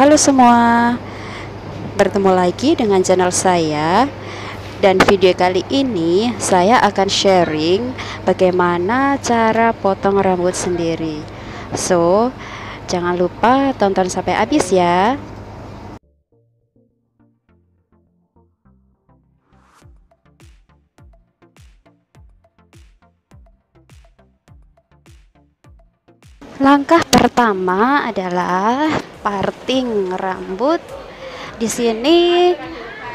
Halo semua, bertemu lagi dengan channel saya. Dan video kali ini saya akan sharing bagaimana cara potong rambut sendiri. So, jangan lupa tonton sampai habis ya Langkah pertama adalah parting rambut. Di sini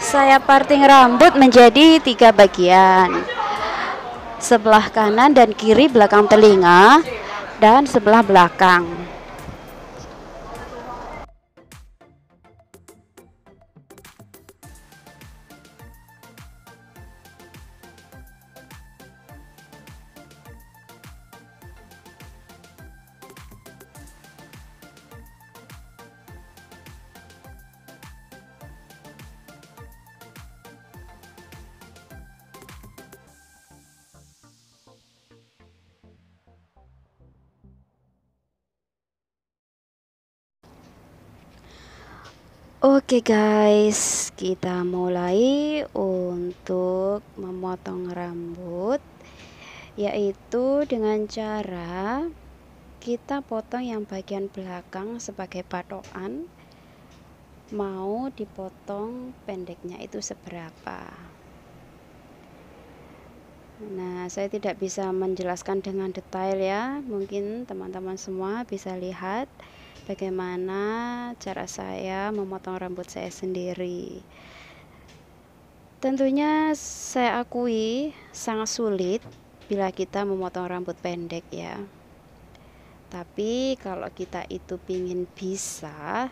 saya parting rambut menjadi tiga bagian. Sebelah kanan dan kiri belakang telinga dan sebelah belakang. Oke guys, kita mulai untuk memotong rambut yaitu dengan cara kita potong yang bagian belakang sebagai patokan. Mau dipotong pendeknya itu seberapa? Nah, saya tidak bisa menjelaskan dengan detail ya. Mungkin teman-teman semua bisa lihat bagaimana cara saya memotong rambut saya sendiri. Tentunya saya akui sangat sulit bila kita memotong rambut pendek ya. Tapi kalau kita itu ingin bisa,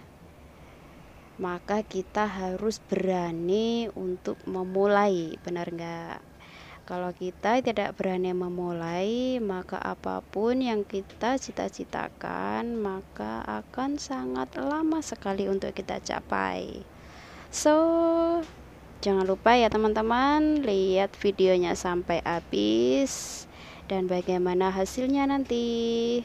maka kita harus berani untuk memulai, benar nggak? Kalau kita tidak berani memulai, maka apa pun yang kita cita-citakan, maka akan sangat lama sekali untuk kita capai. So, jangan lupa ya teman-teman, lihat videonya sampai habis dan bagaimana hasilnya nanti.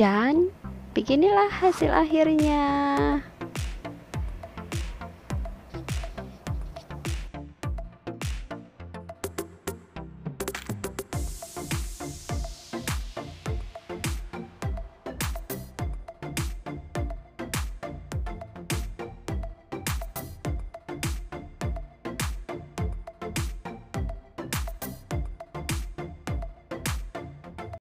Dan beginilah hasil akhirnya